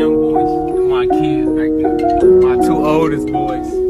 young boys, my kids my two oldest boys.